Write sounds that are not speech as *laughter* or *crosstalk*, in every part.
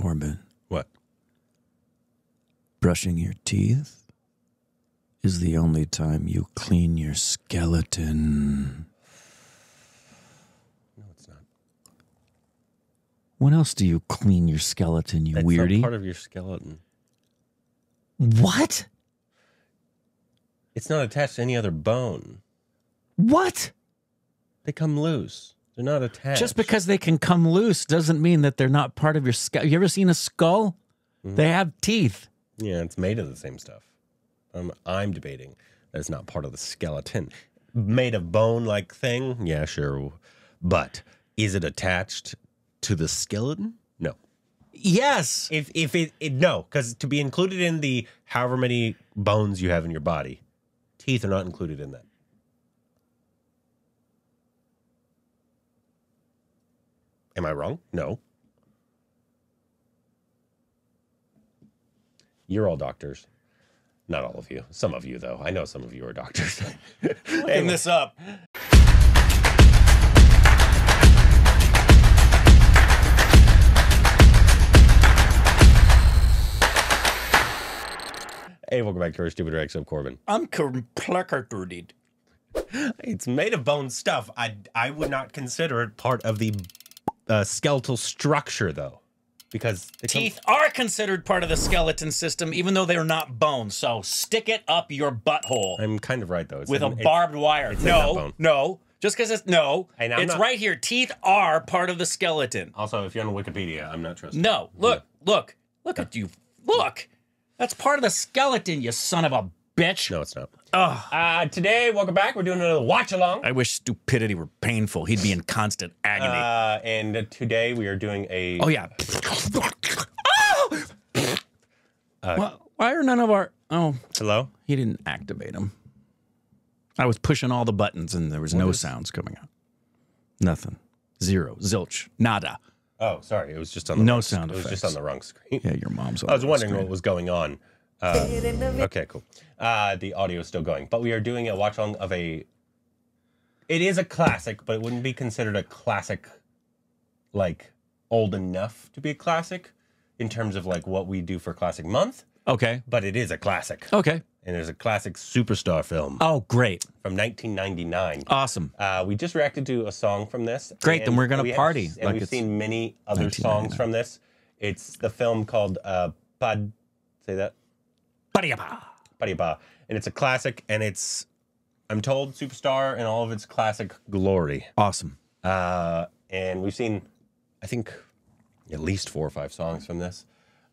Corbin, What? brushing your teeth is the only time you clean your skeleton. No, it's not. When else do you clean your skeleton, you That's weirdie? not part of your skeleton. what? It's not attached to any other bone. What? They come loose. They're not attached. Just because they can come loose doesn't mean that they're not part of your skull. You ever seen a skull? They have teeth. Yeah, it's made of the same stuff. Um, I'm debating that it's not part of the skeleton. Made of bone like thing? Yeah, sure. But is it attached to the skeleton? No. Yes. If if it, it no, because to be included in the however many bones you have in your body, teeth are not included in that. Am I wrong? No. You're all doctors. Not all of you. Some of you, though. I know some of you are doctors. *laughs* Looking this up. hey, welcome back to our stupid Rex of Corbin. I'm complicated. It's made of bone stuff. I I would not consider it part of the uh, skeletal structure, though, because Teeth are considered part of the skeleton system, even though they're not bone. So stick it up your butthole I'm kind of right though. It's with a barbed wire. No, no. Just because it's no, it's not- right here. Teeth are part of the skeleton. Also, if you're on Wikipedia, I'm not trusting. No, look, look, look at you. Look, that's part of the skeleton. You son of a bitch. No, it's not. Ugh. Uh, today, welcome back. We're doing another watch along. I wish stupidity were painful. He'd be in constant agony. Uh, and today we are doing a. oh yeah. Why- why are none of our? Oh, Hello. he didn't activate them. I was pushing all the buttons and there was no sounds coming out. Nothing. Zero. Zilch. Nada. Oh, sorry. It was just on the No wrong, sound It was just on the wrong screen. Yeah, your mom's. On. *laughs* I was wondering what was going on. Uh, okay, cool. Uh, the audio is still going, but we are doing a watch along of a. It is a classic, but it wouldn't be considered a classic, like old enough to be a classic, in terms of like what we do for classic month. Okay. But it is a classic, Okay. and there's a classic superstar film Oh, great. from 1999. Awesome. Uh, we just reacted to a song from this. Great, then we're gonna we have- party and like we've seen many other songs from this. It's the film called uh, Pad. Say that. Ba-dia-ba. And it's a classic, and it's, I'm told, Superstar in all of its classic glory. Awesome. Uh, and we've seen, I think, at least four or five songs from this.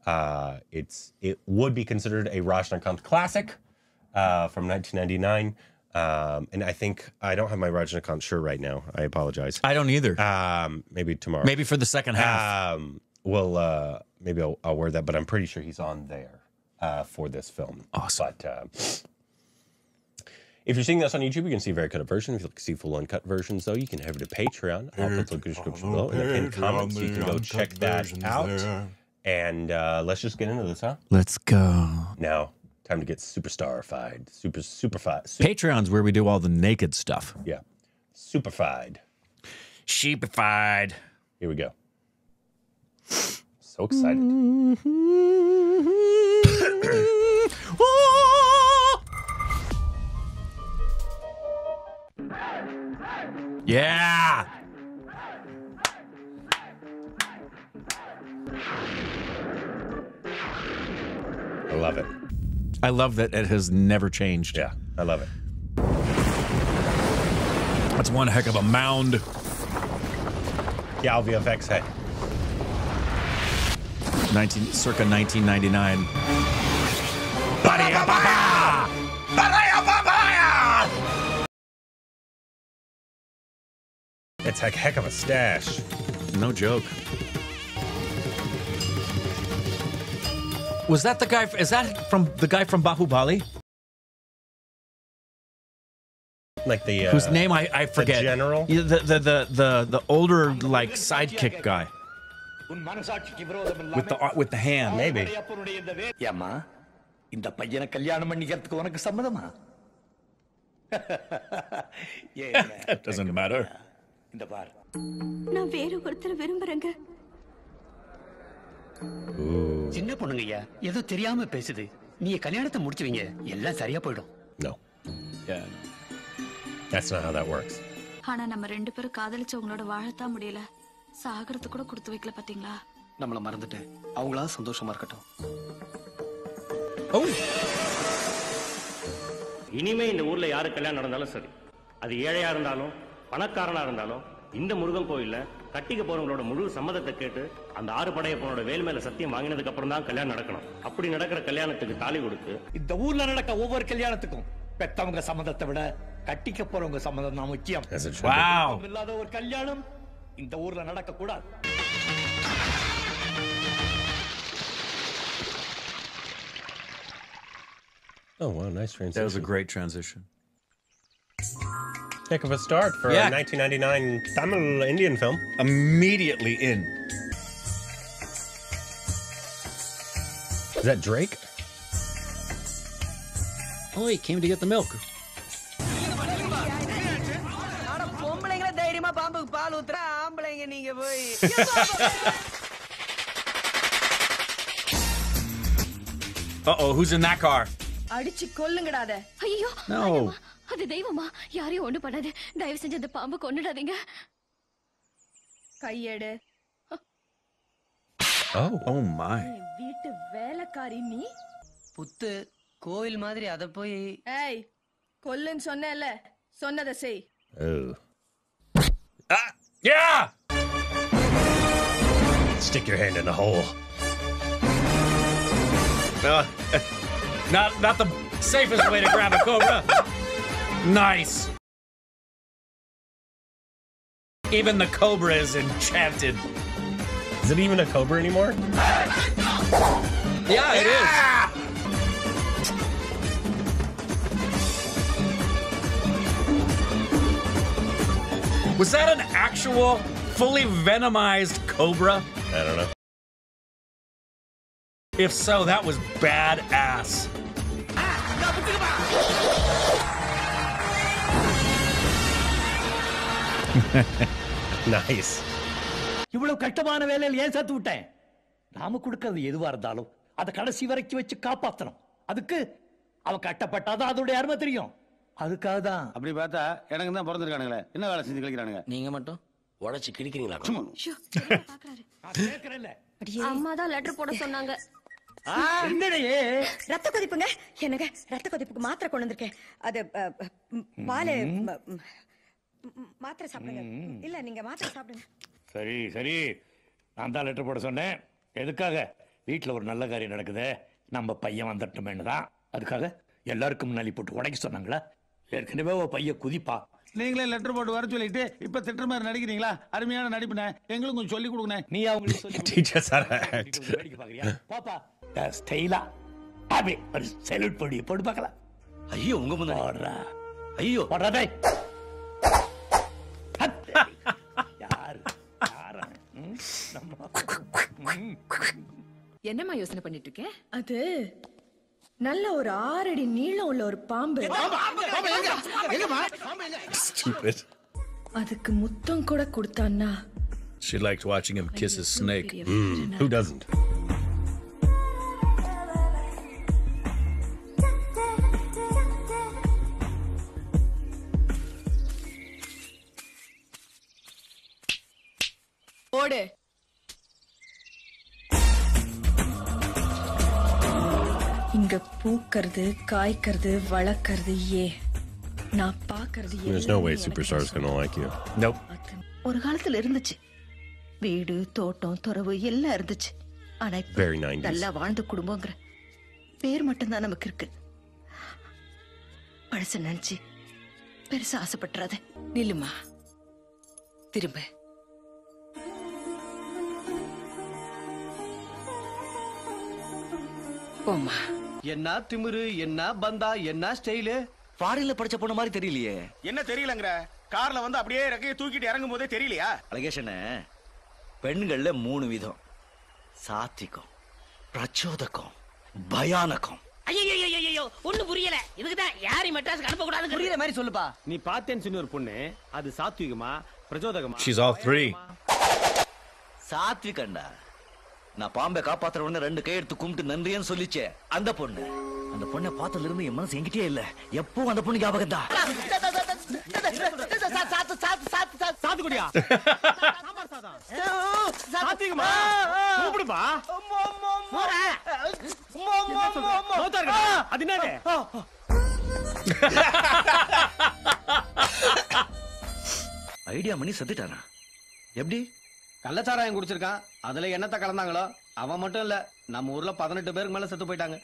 Uh, it's It would be considered a Rajnikant classic uh, from 1999. Um, and I think, I don't have my Rajnikant shirt right now. I apologize. I don't either. Um, maybe tomorrow. Maybe for the second half. Um, well, uh, maybe I'll, I'll wear that, but I'm pretty sure he's on there uh, for this film. Awesome. But uh, if you're seeing this on YouTube, you can see a very cut version. If you like to see full uncut versions, though, you can head over to Patreon. I'll put the description below in the pinned comments. You can go check that out. And uh, let's just get into this, huh? Let's go. Now, time to get superstar-fied. Super, superfied. Super, Patreon's where we do all the naked stuff. yeah. Superfied. Sheepified. Here we go. So excited. Yeah. I love it. I love that it has never changed. Yeah, I love it. That's one heck of a mound. Yeah, VFX head. 19, circa 1999. It's a heck of a stash. No joke. Was that the guy? Is that from the guy from Bahubali? Like the uh, Whose name I, I forget. general? Yeah, the, the the the the older like sidekick guy with the with the hand. maybe. ஏம்மா இந்த பையனை கல்யாணம் பண்ணிக்கிறதுக்கு உனக்கு சம்மதமா ஏன் That doesn't matter. இந்த பார் நான் வேற ஒருத்தரை விரும்புறேங்க. சின்ன பொண்ணுங்க ஐயா ஏதோ தெரியாம பேசுது. நீங்க கல்யாணத்தை முடிச்சு வைங்க எல்லாம் சரியா போயிடும். No. That's not how that works. ஆனா நம்ம ரெண்டு பேரும் காதலிச்சவங்களோட வாழத்தான் முடியல. சாகரத்து கூட கொடுத்து வைக்கல பாத்தீங்களா? நம்மள மறந்துட்டு அவங்களா சந்தோஷமா இருக்கட்டும். இனிமே இந்த ஊர்ல யாரு கல்யாணம் நடந்தாலும் சரி. அது ஏழையா இருந்தாலும் பணக்காரனா இருந்தாலும் இந்த முருகன் கோயில்ல கட்டிக்க போறவங்களோட முழு சம்மதத்தை கேட்டு அந்த ஆறு படையப்பனோட வேல் மேல சத்தியம் வாங்கினதுக்கு அப்புறம் தான் கல்யாணம் நடக்கணும் அப்படி நடக்கிற கல்யாணத்துக்கு தாலி கொடுத்து இந்த ஊர்ல நடக்க ஒவ்வொரு கல்யாணத்துக்கும் பெத்தவங்க சம்மதத்தை விட கட்டிக்க போறவங்க சம்மதம் தான் முக்கியம். இல்லாத ஒரு கல்யாணம் இந்த ஊர்ல நடக்க கூடாது Oh wow, nice transition. That was a great transition. Heck of a start for yeah. a 1999 Tamil Indian film. Immediately in. Is that Drake? Oh, he came to get the milk. Uh-oh, who's in that car? No. அது தெய்வமா யாரையும் ஒண்ணு பண்ணாது தயவு செஞ்சு அந்த பாம்பு கொண்டுடாதீங்க கையெடு Oh. Oh my. வீட்டு வேலைக்காரி நீ புத்து கோவில் மாதிரி அத போய் ஏய் கொல்லுன்னு சொன்னேன்ல சொன்னதை செய் Oh. Ah, yeah! Stick your hand in the hole. Uh, *laughs* not, not the safest way to grab a cobra. Nice. Even the cobra is enchanted. Is it even a cobra anymore? Yeah, it is. Was that an actual, fully venomized cobra? I don't know. If so, that was badass. *laughs* Nice. இவ்வளவு கஷ்டமான வேலையில் ஏன் சேர்த்து விட்டேன்? நாம கொடுக்கறது எதுவா இருந்தாலும் அதை கடைசி வரைக்கும் வச்சு காப்பாத்தணும். அதுக்கு அவ கட்டப்பட்டாதான் அதோட அருமை தெரியும். அதுக்காக தான். அப்படி பார்த்தா எனக்கு தான் பிறந்திருக்கானுங்களே. என்ன வேலை செஞ்சு கழிக்கிறானுங்க? நீங்க மட்டும் உடைச்சு கிடிக்கிறீங்களா கேட்கறேன்ல அம்மா தான் லெட்டர் போட சொன்னாங்க. என்னடையே ரத்த கொதிப்புங்க. என்னங்க? ரத்த கொதிப்புக்கு மாத்திரை கொண்டு வந்திருக்கேன். அது பாலு மாத்திரை சாப்பிடுங்க. இல்ல நீங்க மாத்திரை சாப்பிடுங்க. சரி சரி. நான் தான் லெட்டர் போட சொன்னேன். எதுக்காக? வீட்டில் ஒரு நல்ல காரியம் நடக்குது. நம்ம பையன் வந்துட்டோமேனு தான். அதுக்காக எல்லாருக்கும் முன்னாடி போட்டு உடைக்க சொன்னாங்களா? ஏற்கனவே ஒரு பையன் குதிப்பா. நீங்களே லெட்டர் போட்டு வர சொல்லிட்டு இப்ப திட்டுற மாதிரி நடிக்கிறீங்களா? அருமையான நடிப்புனே எங்களுக்கும் கொஞ்சம் சொல்லி கொடுங்க நீ அவங்களுக்கு சொல்லி. *laughs* வேடிக்கை பார்க்கறியா? பாப்பா. ஸ்டைலா அப்படி ஒரு செல்யூட் பண்ணி போட்டு பார்க்கலாம். ஐயோ உங்க முன்னாடி. ஐயோ. என்னம்மா யோசனை பண்ணிட்டு இருக்கேன் அது நல்ல ஒரு ஆறடி நீளம் உள்ள ஒரு பாம்பு Stupid. அதுக்கு முத்தம் கூட கொடுத்தான்னா She liked watching him kiss his snake. Who doesn't? பூக்கிறது காய்க்கிறது வளர்க்கறது ஏ? நான் பாக்குறது There's no way Superstar's gonna like you. Nope. ஒரு காலத்துல இருந்துச்சு. வீடு தோட்டம் துறவு எல்லாம் இருந்துச்சு. ஆனா இப்ப Very 90s. நல்லா வாழ்ந்த குடும்பங்கிற பேர் மட்டும்தான் நமக்கு இருக்கு. பழச நினைச்சு பெருசா ஆசைப்பட்டுறாத. நில்லுமா? திரும்ப. போம்மா. என்ன திமிரு என்ன பந்தா என்ன ஸ்டைலு ஃபாரின்ல படிச்ச பொண்ணு மாதிரி தெரியலையே. என்ன தெரியலங்கிற? கார்ல வந்து அப்படியே ரெக்கையை தூக்கிட்டு இறங்கும் போதே தெரியலையா? அழகேஷன பெண்கள்ல மூணு விதம். சாத்விகம் பிரச்சோதகம் பயானகம். ஐயோ ஒண்ணு புரியல. இதுக்குதான் யாரையும் மெட்ராஸ்க்கு அனுப்ப கூடாது புரியுற மாதிரி சொல்லுப்பா. நீ பார்த்தேன்னு சொன்ன ஒரு பொண்ணு அது சாத்விகமா பிரச்சோதகமா? She's all three. சாத்விகண்டா நான் பாம்பை காப்பாத்துற உடனே ரெண்டு கை எடுத்து கும்பிட்டு நன்றின்னு சொல்லிச்சே. அந்த பொண்ணு. அந்த பொண்ணை பார்த்ததுல இருந்து என் மனசு என்கிட்டயே இல்ல. எப்பவும் அந்த பொண்ணு ஞாபகம் தான். சாத்துக்குடியா? சாத்திக்குமா? கூப்பிடுப்பா? அது என்னது? ஐடியா பண்ணி செத்துட்டானா? எப்படி? கள்ளச்சாராயம் குடிச்சிருக்கான். அதுல என்னத்த கலந்தாங்களோ அவன் மட்டும் இல்ல நம்ம ஊர்ல பதினெட்டு பேருக்கு மேல செத்து போயிட்டாங்க.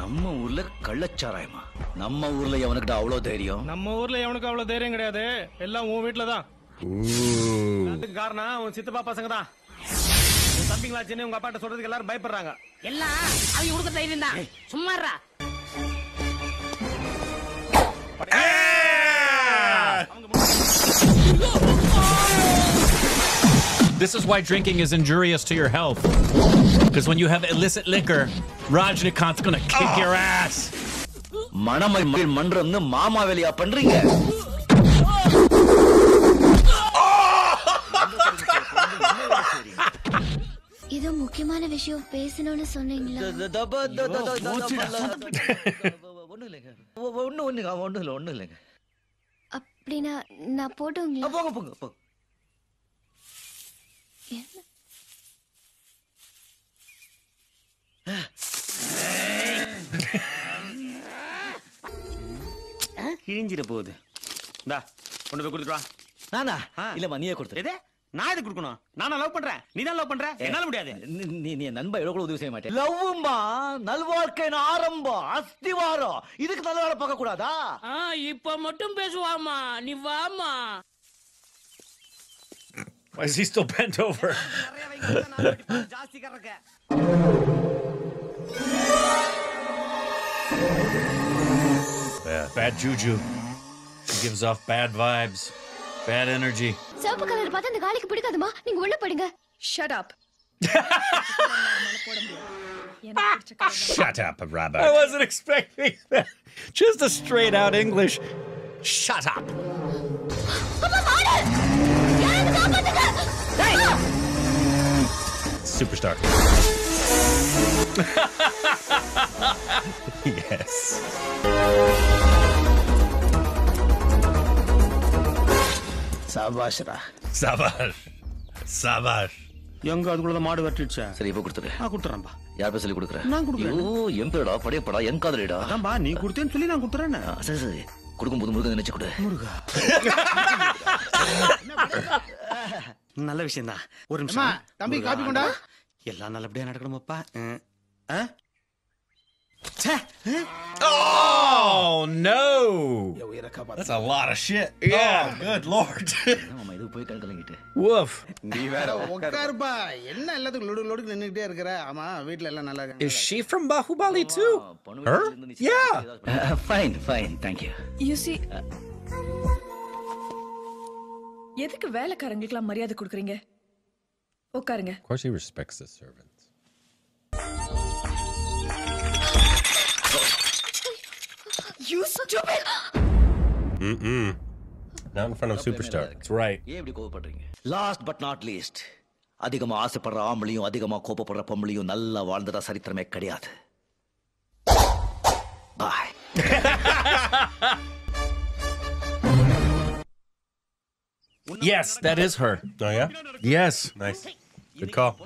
நம்ம ஊர்ல கள்ளச்சாராயமா? நம்ம ஊர்ல எவனுக்கிட்ட அவ்வளவு தைரியம்? நம்ம ஊர்ல எவனுக்கு அவ்வளவு தைரியம் கிடையாது. எல்லாம் உன் வீட்டுல தான். அதுக்கு காரணம் உன் சித்தப்பா பசங்க தான். உன் தம்பிங்களாச்சுன்னு உங்க அப்பாட்ட சொல்றதுக்கு எல்லாரும் பயப்படுறாங்க. எல்லாம் அவங்க கொடுக்க தைரியம் தான். சும்மாறா This is why drinking is injurious to your health. Because when you have illicit liquor, Rajnikant's gonna kick your ass. மணமை மகள் மன்றம்னு மாமா வேலையா பண்றீங்க ஏதோ முக்கியமான விஷயம் பேசணும்னு சொன்னீங்களா ஒண்ணு இல்லைங்க ஒண்ணு ஒண்ணுங்க ஒண்ணு இல்ல ஒண்ணு இல்லைங்க அப்படின்னா நான் போட்டுங்களா போங்க போங்க போங்க என்ன? கிழிஞ்சிட போகுது. இந்தா கொண்டு போய் கொடுத்துட்டு வா. நானா? இல்லம்மா நீயே கொடுத்துரு எது? நான் எது கொடுக்கணும்? நானா லவ் பண்றேன்? நீ தான் லவ் பண்ற? என்னால முடியாது. நீ- நீ நண்பா எவ்வளவு கூட உதவி செய்ய மாட்டேன். லவ்வுமா நல்வாழ்க்கையின் ஆரம்பம் அஸ்திவாரம் இதுக்கு நல்ல வேலை பார்க்க கூடாதா இப்ப மட்டும் பேசுவாமா நீ வாமா Why is he still bent over? ஜாஸ்தி கறக்க Yeah. Bad juju. He gives off bad vibes, bad energy. சிவப்பு கலர் பார்த்தா அந்த காளிக்கு பிடிக்காதுமா நீங்க உள்ள படுங்க shut up Shut up, rabbit. I wasn't expecting that. Just a straight out English. Shut up. Superstar. *laughs* yes. சபாஷ்ரா. Savage. Savage. எங்க அதுக்குள்ள மாடு வெட்டிடுச்சா? சரி இப்ப கொடுத்துரு. நான் கொடுத்துறேன்பா. யார் பேர் சொல்லி கொடுக்குறேன் நான் கொடுக்குறேன். என் பேருடா படையப்படா என் காதலிடா. அதான்பா நீ கொடுத்தேன்னு சொல்லி நான் கொடுத்துறேன் சரி சரி. கொடுக்கும் போது முருகன் நினைச்சு கொடு. முருகா. *laughs* நல்ல விஷயம் தான் ஒரு அம்மா, நிமிஷம் தம்பி, முருகா, காப்பி கொண்டா. எல்லாம் நல்லபடியா நடக்கணுமாப்பா ம். ஆ? Oh no! That's a lot of shit. Yeah, good lord. ஆமா இது போய் கண் கலங்கிட்டு Woof. நீ வேற உட்காருப்பா என்ன எல்லாத்துக்கும் லொடு லொடுக்கு நின்னுக்கிட்டே இருக்கிற ஆமா வீட்ல எல்லாம் நல்லா இருக்காங்க Is she from Bahubali too? Her? Yeah. Fine fine thank you you see எதுக்கு வேலைக்காரங்களுக்குலாம் மரியாதை கொடுக்குறீங்க உட்காருங்க Of course, he respects the servants. You stupid Mm-mm. Not in front of Superstar. That's right. ஏன் இப்படி கோவப்படுறீங்க லாஸ்ட் பட் நாட் லீஸ்ட் அதிகமா ஆசைப்படுற ஆம்பளையும் அதிகமா கோபப்படுற பொம்பளையும் நல்லா வாழ்ந்ததா சரித்திரமே கிடையாது பாய் *laughs* Yes, that is her. Oh, yeah? Yes. Nice. Good call.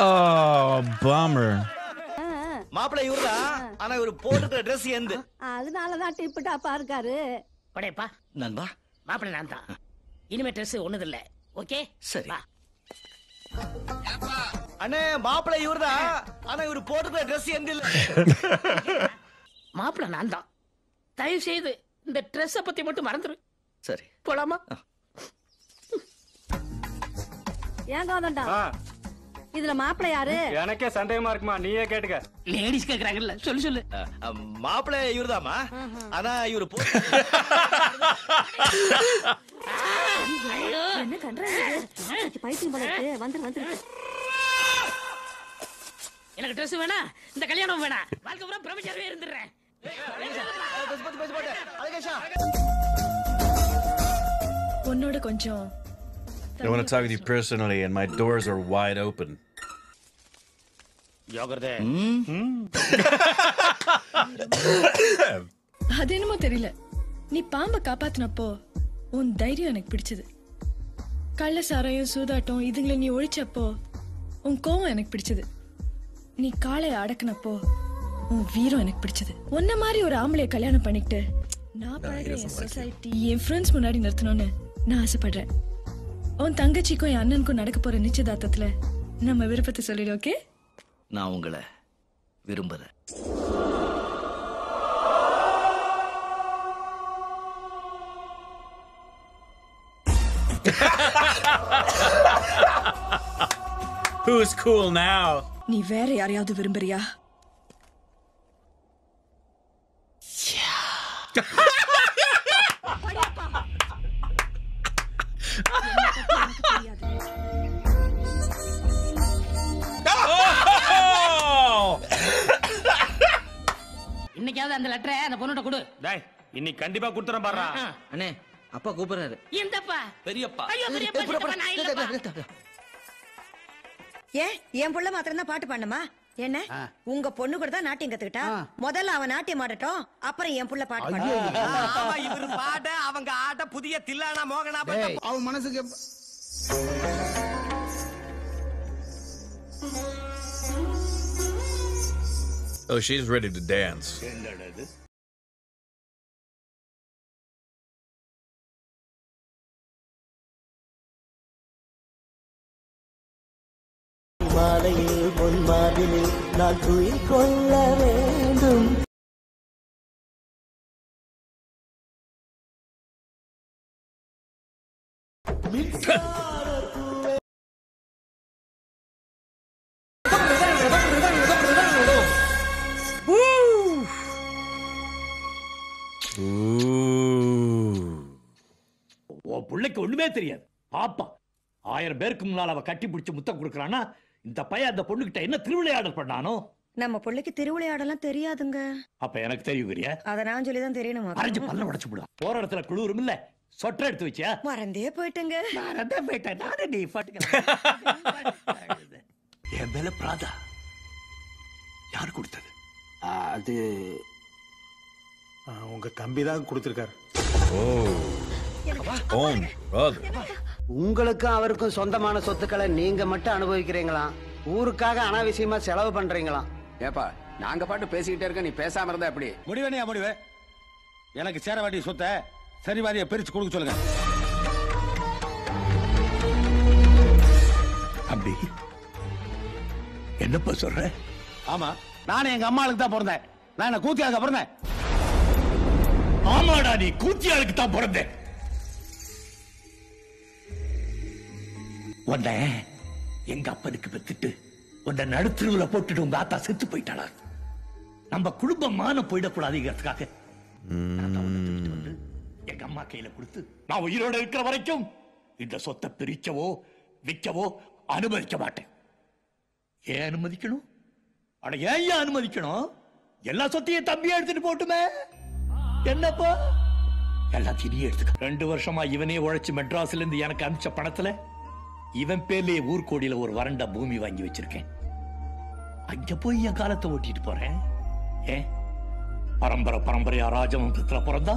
Oh, bummer. மாப்பிள்ளை இவரா ஆனா இவர் போட்டுக்கிற ட்ரெஸ் எந்த. அதனாலதான் டிப்பு டாப்பா இருக்காரு படையப்பா நண்பா. மாப்பிள்ளை நான் தான். இனிமே ட்ரெஸ் ஒண்ணுது இல்ல ஓகே சரி. வா. அண்ணே மாப்பிள்ளை இவரா ஆனா இவர் போட்டுக்கிற ட்ரெஸ் எந்த இல்ல மாப்பிள்ளை நான் தான். தயவு செய்து இந்த ட்ரெஸ்ஸ பத்தி மட்டும் மறந்துரு. சரி. போலாமா? ஏன் கோதண்டா? இதுல மாப்பிள்ளை யாரு? எனக்கே சந்தேகமா இருக்குமா? நீயே கேட்டுக்க. லேடிஸ் கேக்குறாங்கல்ல. சொல்லு சொல்லு. மாப்பிள்ளை இவர்தாம்மா. ஆனா இவர் போ என்ன கண்டாங்க பைத்தியம் போல இருக்கு. வந்துரு வந்துரு. எனக்கு ட்ரெஸ் வேணா. இந்த கல்யாணம் வேணா. வாழ்க்கை பூரா பிரம்மச்சாரவே இருந்துடுறேன். உன்னோட கொஞ்சம் I want to talk with you personally, and my doors are wide open. அது என்னமோ தெரியல. நீ பாம்பை காப்பாத்தினப்போ உன் தைரியம் எனக்கு பிடிச்சது. கள்ள சாராயம் சூதாட்டம் இதுங்களை நீ ஒழிச்சப்போ உன் கோவம் எனக்கு பிடிச்சது. நீ காளைய அடக்குனப்போ உன் வீரம் எனக்கு பிடிச்சது. உன்ன மாதிரி ஒரு ஆம்பளைய கல்யாணம் பண்ணிக்கிட்டு நான் பழகிற என் சொசைட்டி என் ஃப்ரெண்ட்ஸ் முன்னாடி நிறுத்தணும்னு நான் ஆசைப்படுறேன். உன் தங்கச்சிக்கும் என் அண்ணனுக்கும் நடக்க போற நிச்சயதார்த்தத்துல நம்ம விருப்பத்தை சொல்லிடு ஓகே நான் உங்களை விரும்புறேன். Who's cool now? நீ வேற யாரையாவது விரும்புறியா? இன்னைக்கு கண்டிப்பா கொடுத்துறேன் பாடுறா அண்ணே அப்பா கூப்பிடுறாரு. எந்தப்பா? பெரியப்பா. ஐயோ பெரியப்பா நான் இல்லப்பா. ஏன் என் புள்ள மாத்திரம் தான் பாட்டு பாடணுமா? என்ன? உங்க பொண்ணு கூட தான் நாட்டியம் கத்துக்கிட்டா? முதல்ல அவன் நாட்டியம் ஆடட்டும் அப்புறம் என் புள்ள பாட்டு ஆமா இவரு பாட அவங்க ஆட்ட புதிய தில்லானா மோகனா அவன் மனசுக்கு Oh, she's ready to dance. மாலையில் உன் மாதிரில் நான் துயில் கொள்ள வேண்டும். பிள்ளைக்கு ஒண்ணுமே தெரியாது. பாப்பா ஆயிரம் பேருக்கு முன்னால் அவ கட்டி பிடிச்சு முத்தம் கொடுக்கறானா இந்த பையன் அந்த பொண்ணுகிட்ட என்ன திருவிளையாடல் பண்ணானோ? நம்ம பிள்ளைக்கு திருவிளையாடலாம் தெரியாதுங்க. அப்ப எனக்கு தெரியுங்கிறியா அத நான் சொல்லி தான் தெரியணுமா? அரைஞ்சு பல்ல உடைச்சு விடும் போற இடத்துல குளிரும் இல்ல. சொட்டை எடுத்து வச்சியா? மறந்தே போயிட்டேங்க. மறந்தே போயிட்டேன். நானே நீ பாட்டுக்க என் மேல பிராதா. யார் கொடுத்தது? அது உங்க தம்பி தான் கொடுத்துருக்காரு. Own brother. உங்களுக்கும் அவருக்கும் சொந்தமான சொத்துக்களை நீங்க மட்டும் அனுபவிக்கிறீங்களாம் ஊருக்காக அனாவசியமா செலவு பண்றீங்களாம் ஏப்பா நாங்க பாட்டு பேசிக்கிட்டே இருக்க நீ பேசாம இருந்தா எப்படி? முடிவேனையா முடிவு. எனக்கு சேர வேண்டிய சொத்தை சரிவாதியை பிரிச்சு கொடுக்க சொல்லுங்க. அப்படி என்னப்பா சொல்ற? ஆமா நானும் எங்க அம்மாளுக்கு தான் பிறந்தேன். நான் என்ன கூத்தியாளுக்கு பிறந்தேன்? ஆமாடா நீ கூத்தியாளுக்கு தான் பிறந்தேன். உன்னை எங்க அப்பனுக்கு பெத்துட்டு உன்னை நடுத்தருவுல போட்டுட்டு உங்க ஆத்தா செத்து போயிட்டாளா? நம்ம குடும்பம் மான போயிடக்கூடாதுங்கிறதுக்காக எங்க அம்மா கையில கொடுத்து நான் உயிரோட இருக்கிற வரைக்கும் இந்த சொத்தை பிரிக்கவோ விற்கவோ அனுமதிக்க மாட்டேன். ஏன் அனுமதிக்கணும்? அட ஏன் ஏன் அனுமதிக்கணும்? எல்லா சொத்தையும் தம்பியா எடுத்துட்டு போட்டுமே. என்னப்பா? எல்லாத்தையும் நீ எடுத்துக்க. ரெண்டு வருஷமா இவனே உழைச்சு மெட்ராஸ்ல இருந்து எனக்கு அனுப்பிச்ச பணத்துல இவன் பேர்லயே ஊர்கோடியில ஒரு வறண்ட பூமி வாங்கி வச்சிருக்கேன். அங்க போய் என் காலத்தை ஓட்டிட்டு போறேன். ஏன் பரம்பரை பரம்பரையா ராஜவம்சத்துல பிறந்தா?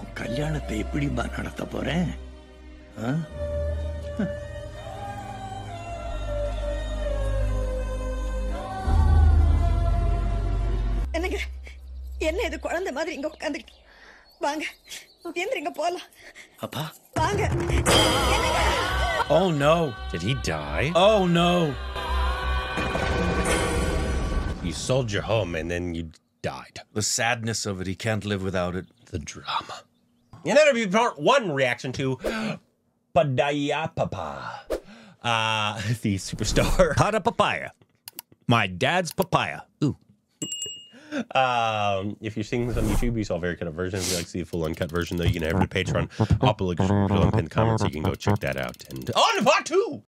உன் கல்யாணத்தை எப்படிமா நடத்த போறேன்? என்னங்க? என்ன இது குழந்தை மாதிரி இங்க உட்காந்துக்கிட்டு வாங்க எந்திரிங்க போலாம் அப்பா வாங்க Oh no. Did he die? Oh no. You sold your home and then you died. The sadness of it, he can't live without it. The drama. And that'll be part one reaction to Padaya Papa, uh, *laughs* the superstar. Pada papaya. My dad's papaya. Ooh. Um, if you're seeing this on YouTube, you saw a very cut up version. If you like to see the full uncut version, though, you can head over to Patreon. I'll put a link in the comments so you can go check that out. And on part two.